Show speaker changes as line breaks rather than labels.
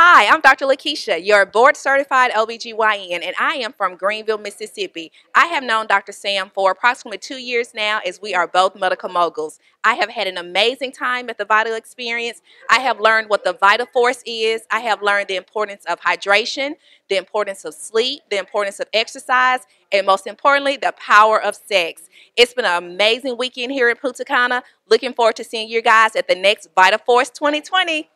Hi, I'm Dr. Lakeisha, your board certified OBGYN, and I am from Greenville, Mississippi. I have known Dr. Sam for approximately two years now as we are both medical moguls. I have had an amazing time at the Vital Experience. I have learned what the Vital Force is. I have learned the importance of hydration, the importance of sleep, the importance of exercise, and most importantly, the power of sex. It's been an amazing weekend here in Punta Cana. Looking forward to seeing you guys at the next Vital Force 2020.